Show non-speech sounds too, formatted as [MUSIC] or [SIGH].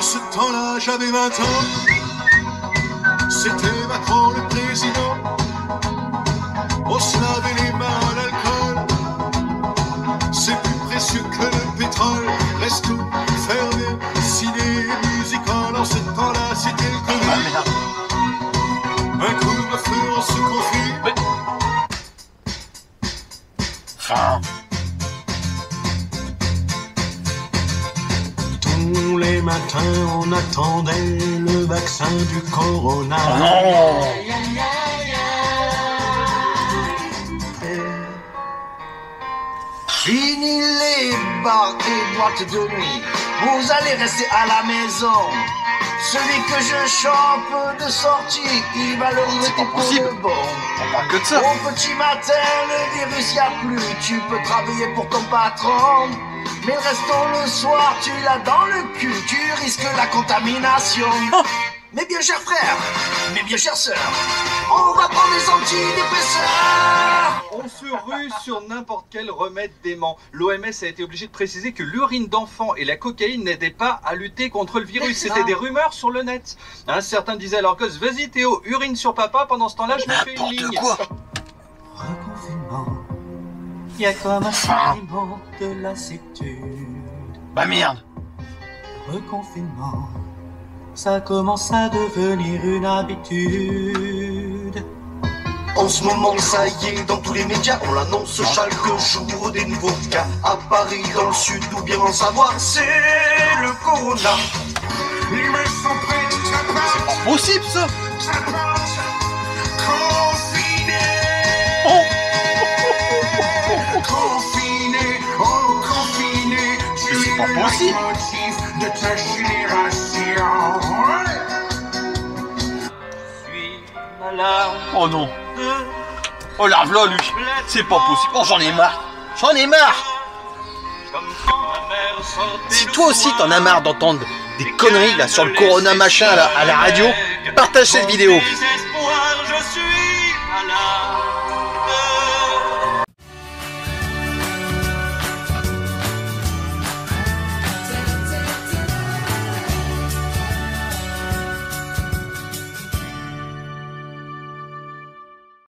temps-là, j'avais 20 ans. C'était Macron le président. On se lavait les mains à l'alcool. C'est plus précieux que le pétrole. Reste tout fermé, ciné, musical. En ce temps-là, c'était le Covid. Un couvre-feu, on se confie. Les matins, on attendait le vaccin du corona. Oh non Fini les bars et boîtes de nuit. Vous allez rester à la maison. Celui que je chope de sortie, il va le pas pour possible. le bon. On parle que de ça. Au petit matin, le virus y a plus. Tu peux travailler pour ton patron. Mais le restant le soir, tu l'as dans le cul. Tu risques la contamination. [LAUGHS] Oh. Mes bien chers frères, mes bien chères sœurs, on va prendre des antidépresseurs. On se rue sur n'importe quel remède dément. L'OMS a été obligé de préciser que l'urine d'enfant et la cocaïne n'aidaient pas à lutter contre le virus. C'était des rumeurs sur le net. Hein, certains disaient à leur gosse, vas-y Théo, urine sur papa, pendant ce temps-là je me fais une ligne. quoi Reconfinement, y a comme un sentiment de lassitude. Bah merde Reconfinement, ça commence à devenir une habitude. En ce moment, ça y est, dans tous les médias, on l'annonce chaque jour des nouveaux cas. À Paris, dans le sud, ou bien en Savoie, c'est le corona. Les mecs sont prêts, ça C'est passe, pas possible ça Oh non. Oh la v'là lui. C'est pas possible. Oh j'en ai marre. J'en ai marre. Si toi aussi t'en as marre d'entendre des conneries là sur le corona machin là, à la radio, partage cette vidéo.